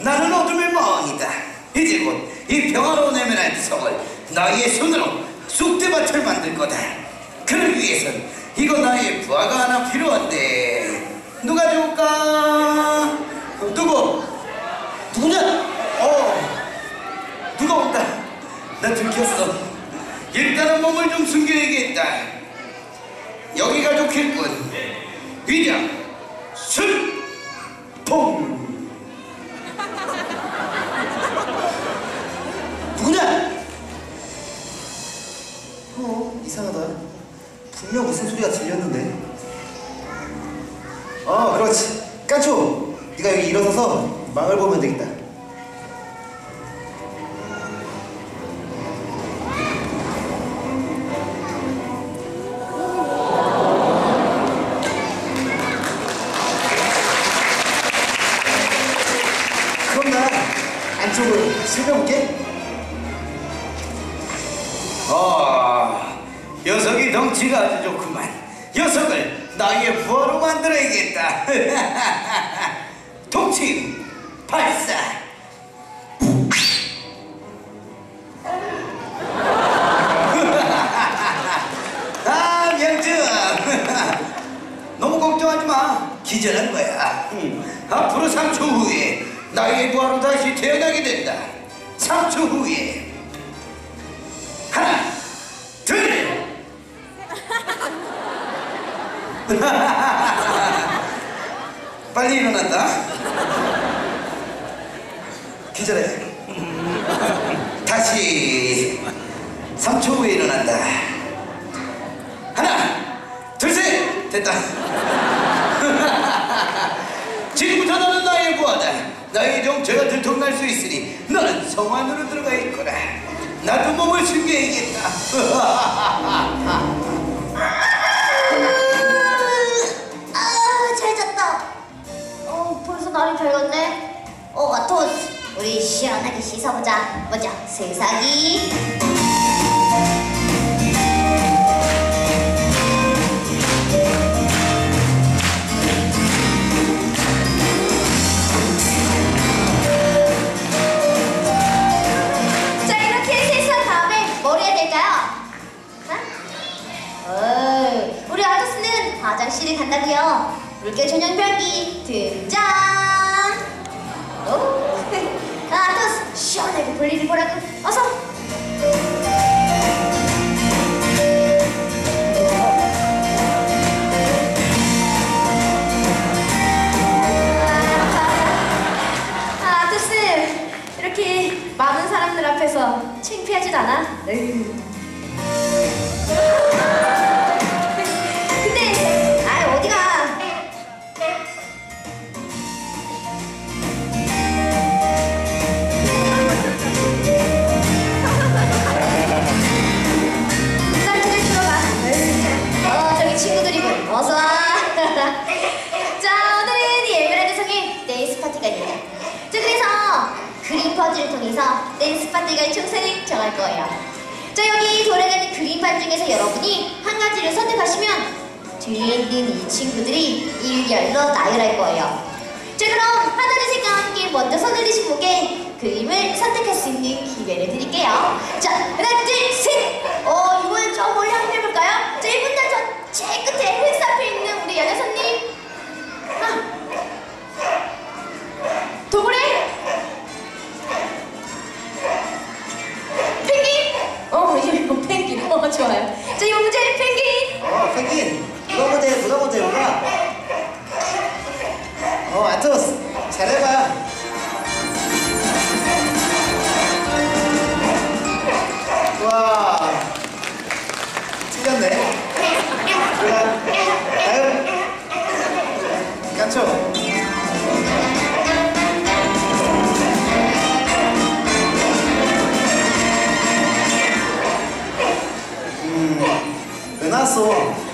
나는 어둠의 마왕이다. 이제 곧 이 평화로운 에메랄드 성을 나의 손으로 쑥대밭을 만들 거다. 그를 위해선 이거 나의 부하가 하나 필요한데 누가 좋을까? 누구? 누구냐? 어, 누가 온다. 나 들켰어. 일단은 몸을 좀 숨겨야겠다. 여기가 좋겠군. 위장, 술, 통. 분명 무슨 소리가 들렸는데? 어 그렇지. 깐초! 네가 여기 일어서서 망을 보면 되겠다. 그럼 나 안쪽으로 살펴볼게 덩치가 아주 좋구만. 녀석을 나의 부하로 만들어야겠다. 통칭 발사. 아, 명증. 너무 걱정하지 마. 기절한 거야. 응. 앞으로 3초 후에 나의 부하로 다시 태어나게 된다. 3초 후에. 빨리 일어난다. 기절해. 다시 3초 후에 일어난다. 하나, 둘, 셋. 됐다. 지금부터 너는 나의 부하다. 나의 정체가 들통날 수 있으니 너는 성 안으로 들어가 있거라. 나도 몸을 숨겨야겠다. 시원하게 씻어보자. 먼저 세사기. 자, 이렇게 세수한 다음에 뭘 해야 될까요? 어? 화장실에 간다고요. 물결 전용 변기 등장. शॉट है तो बड़ी रिपोर्ट आती है, 퍼즐을 통해서 댄스 파티가 총선을 정할 거예요. 자 여기 돌아가는 그림판 중에서 여러분이 한 가지를 선택하시면 뒤에 있는 이 친구들이 일렬로 나열할 거예요. 자 그럼 하나 둘셋과 함께 먼저 손들리신 분께 그림을 선택할 수 있는 기회를 드릴게요. 자 하나 둘 셋 어 이번엔 저 멀리 한번 해볼까요? 좋아요. 자 이번 문제 펭귄. 어 펭귄. 누가 먼저 누가 먼저 해볼까? 어 아토스. 잘해봐. 와. 좋아 다음 깐초 off.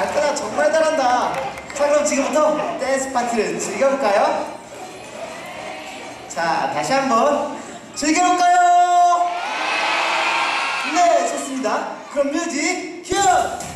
달달아 정말 잘한다. 자, 그럼 지금부터 댄스 파티를 즐겨볼까요? 자, 다시 한번 즐겨볼까요? 네, 좋습니다. 그럼 뮤직 큐!